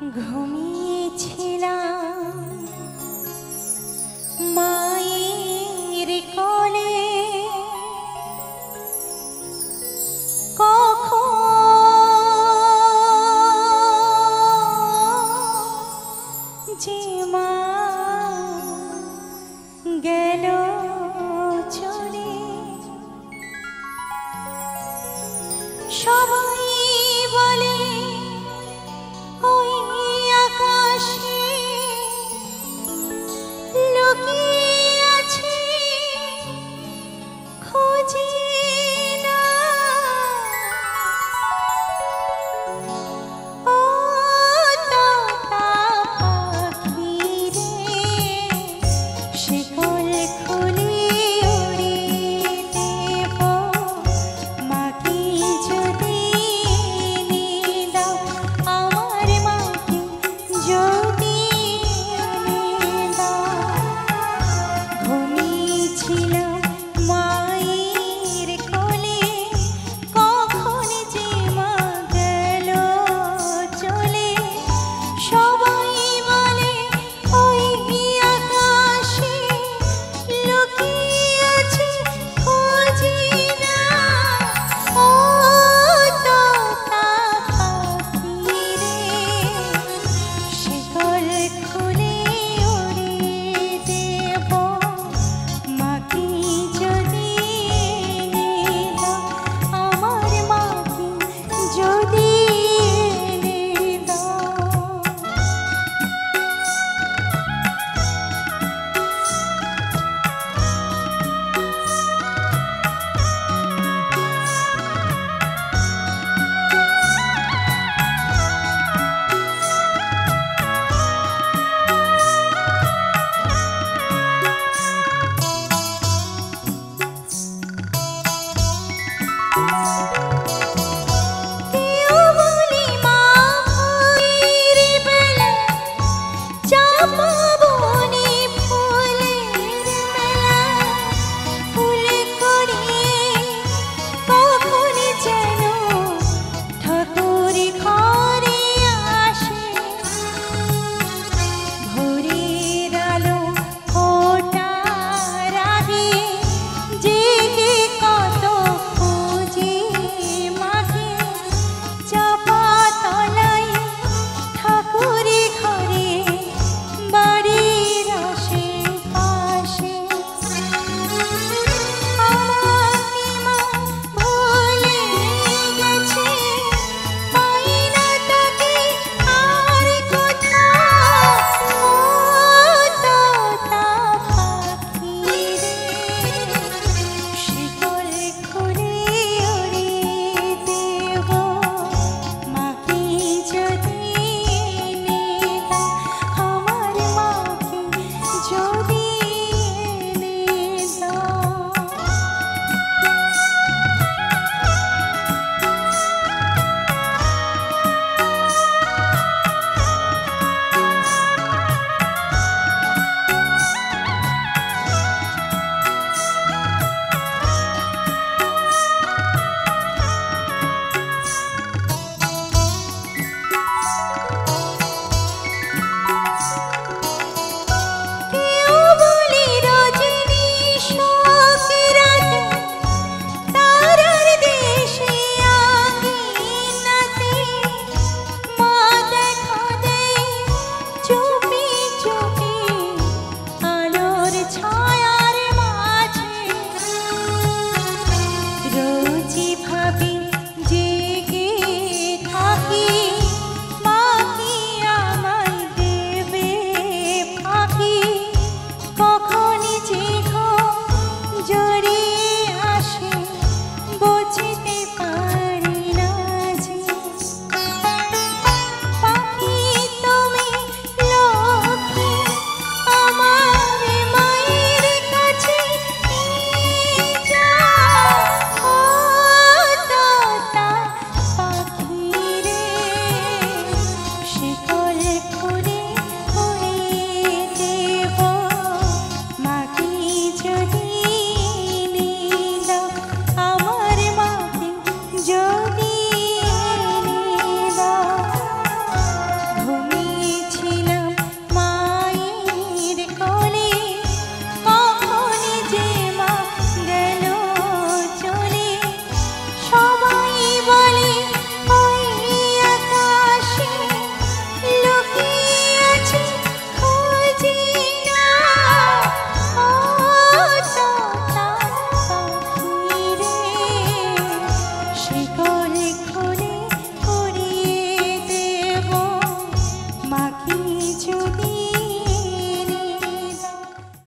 ঘুমিয়েছিলাম। মা